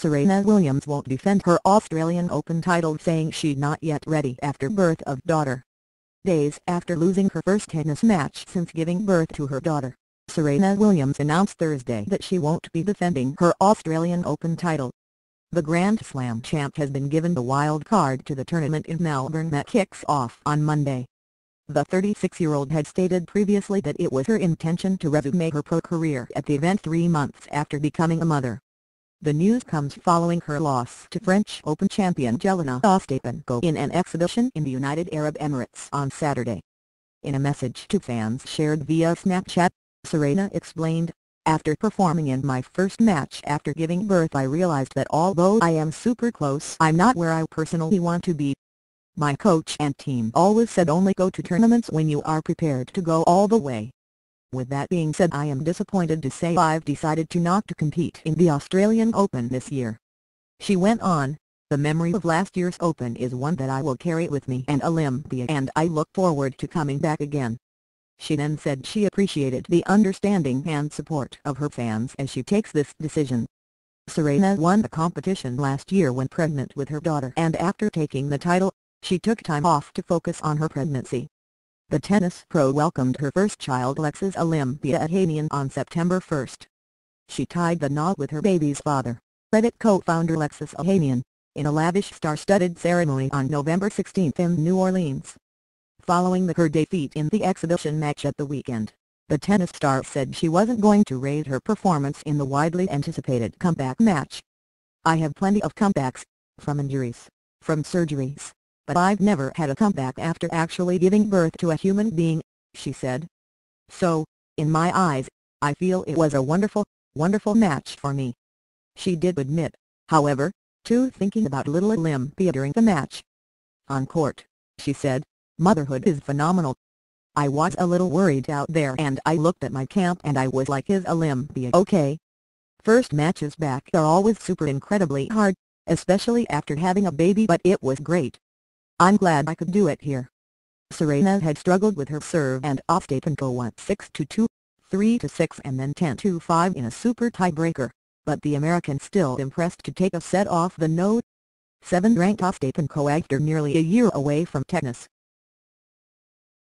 Serena Williams won't defend her Australian Open title saying she's not yet ready after birth of daughter. Days after losing her first tennis match since giving birth to her daughter, Serena Williams announced Thursday that she won't be defending her Australian Open title. The Grand Slam champ has been given the wild card to the tournament in Melbourne that kicks off on Monday. The 36-year-old had stated previously that it was her intention to resume her pro career at the event three months after becoming a mother. The news comes following her loss to French Open champion Jelena Ostapenko in an exhibition in the United Arab Emirates on Saturday. In a message to fans shared via Snapchat, Serena explained, After performing in my first match after giving birth I realized that although I am super close I'm not where I personally want to be. My coach and team always said only go to tournaments when you are prepared to go all the way. With that being said I am disappointed to say I've decided to not to compete in the Australian Open this year. She went on, the memory of last year's Open is one that I will carry with me and Olympia and I look forward to coming back again. She then said she appreciated the understanding and support of her fans as she takes this decision. Serena won the competition last year when pregnant with her daughter and after taking the title, she took time off to focus on her pregnancy. The tennis pro welcomed her first child Alexis Olympia Ohanian on September 1. She tied the knot with her baby's father, Reddit co-founder Alexis Ohanian, in a lavish star-studded ceremony on November 16 in New Orleans. Following the her defeat in the exhibition match at the weekend, the tennis star said she wasn't going to raise her performance in the widely anticipated comeback match. I have plenty of comebacks, from injuries, from surgeries, but I've never had a comeback after actually giving birth to a human being, she said. So, in my eyes, I feel it was a wonderful, wonderful match for me. She did admit, however, to thinking about little Olympia during the match. On court, she said, motherhood is phenomenal. I was a little worried out there and I looked at my camp and I was like is Olympia okay? First matches back are always super incredibly hard, especially after having a baby but it was great. I'm glad I could do it here. Serena had struggled with her serve and Ostapenko won 6-2, 3-6 and then 10-5 in a super tiebreaker, but the American still impressed to take a set off the note. 7 ranked Ostapenko after nearly a year away from tennis,